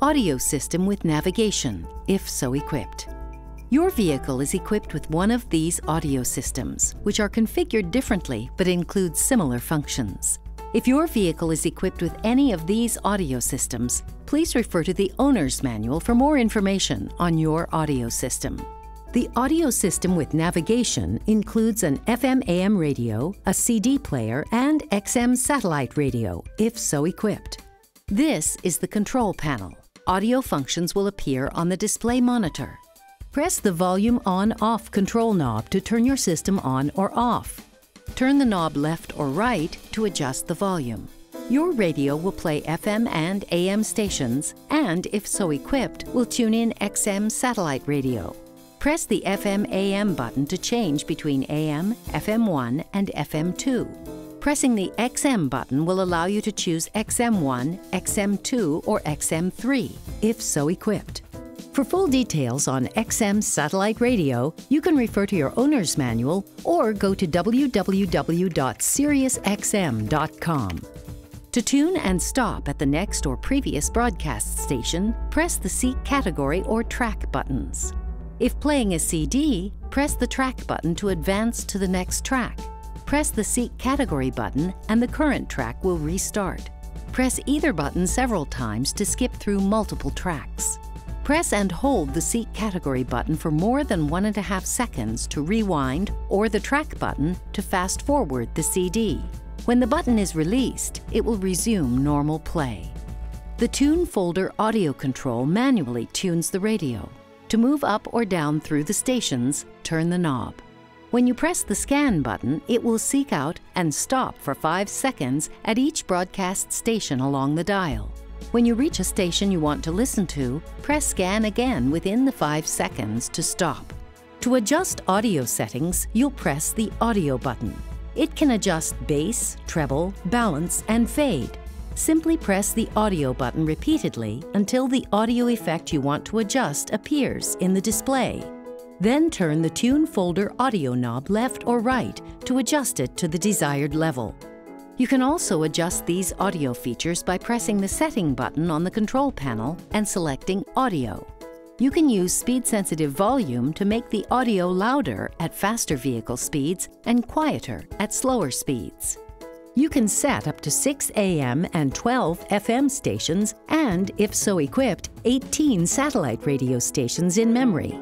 Audio system with navigation, if so equipped. Your vehicle is equipped with one of these audio systems, which are configured differently but include similar functions. If your vehicle is equipped with any of these audio systems, please refer to the owner's manual for more information on your audio system. The audio system with navigation includes an FM AM radio, a CD player, and XM satellite radio, if so equipped. This is the control panel. Audio functions will appear on the display monitor. Press the volume on-off control knob to turn your system on or off. Turn the knob left or right to adjust the volume. Your radio will play FM and AM stations, and if so equipped, will tune in XM satellite radio. Press the FM AM button to change between AM, FM1, and FM2. Pressing the XM button will allow you to choose XM1, XM2, or XM3, if so equipped. For full details on XM satellite radio, you can refer to your owner's manual or go to www.siriusxm.com. To tune and stop at the next or previous broadcast station, press the seek category or track buttons. If playing a CD, press the track button to advance to the next track. Press the seek category button and the current track will restart. Press either button several times to skip through multiple tracks. Press and hold the seek category button for more than one and a half seconds to rewind or the track button to fast forward the CD. When the button is released, it will resume normal play. The Tune Folder audio control manually tunes the radio. To move up or down through the stations, turn the knob. When you press the scan button, it will seek out and stop for five seconds at each broadcast station along the dial. When you reach a station you want to listen to, press scan again within the 5 seconds to stop. To adjust audio settings, you'll press the audio button. It can adjust bass, treble, balance, and fade. Simply press the audio button repeatedly until the audio effect you want to adjust appears in the display. Then turn the Tune Folder audio knob left or right to adjust it to the desired level. You can also adjust these audio features by pressing the Setting button on the control panel and selecting Audio. You can use speed-sensitive volume to make the audio louder at faster vehicle speeds and quieter at slower speeds. You can set up to 6 AM and 12 FM stations and, if so equipped, 18 satellite radio stations in memory.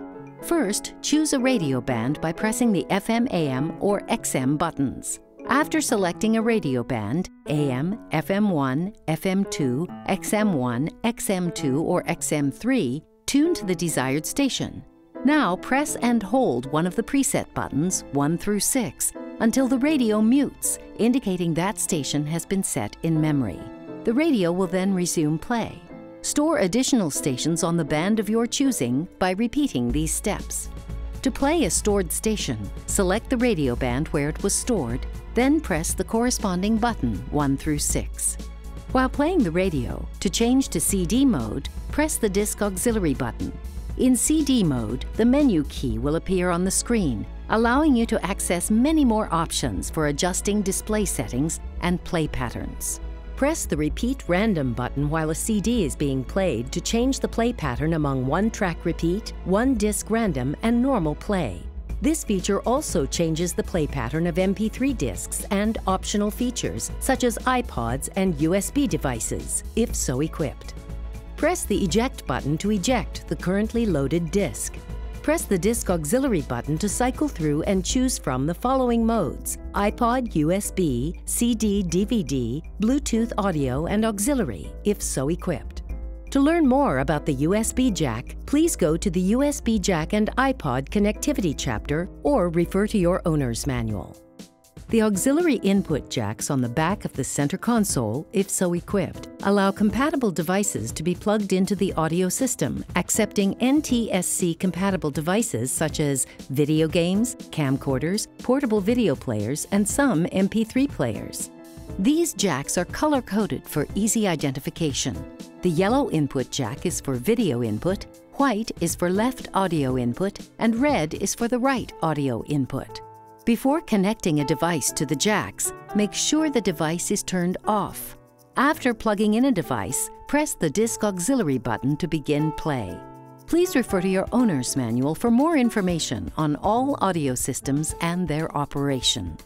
First, choose a radio band by pressing the FM, AM, or XM buttons. After selecting a radio band, AM, FM1, FM2, XM1, XM2, or XM3, tune to the desired station. Now press and hold one of the preset buttons, 1 through 6, until the radio mutes, indicating that station has been set in memory. The radio will then resume play. Store additional stations on the band of your choosing by repeating these steps. To play a stored station, select the radio band where it was stored then press the corresponding button 1 through 6. While playing the radio, to change to CD mode, press the disc auxiliary button. In CD mode, the menu key will appear on the screen, allowing you to access many more options for adjusting display settings and play patterns. Press the Repeat Random button while a CD is being played to change the play pattern among one track repeat, one disc random, and normal play. This feature also changes the play pattern of MP3 discs and optional features, such as iPods and USB devices, if so equipped. Press the Eject button to eject the currently loaded disc. Press the Disc Auxiliary button to cycle through and choose from the following modes iPod, USB, CD, DVD, Bluetooth audio, and auxiliary, if so equipped. To learn more about the USB jack, please go to the USB jack and iPod connectivity chapter or refer to your owner's manual. The auxiliary input jacks on the back of the center console, if so equipped, allow compatible devices to be plugged into the audio system, accepting NTSC-compatible devices such as video games, camcorders, portable video players, and some MP3 players. These jacks are color-coded for easy identification. The yellow input jack is for video input, white is for left audio input, and red is for the right audio input. Before connecting a device to the jacks, make sure the device is turned off. After plugging in a device, press the Disc Auxiliary button to begin play. Please refer to your owner's manual for more information on all audio systems and their operation.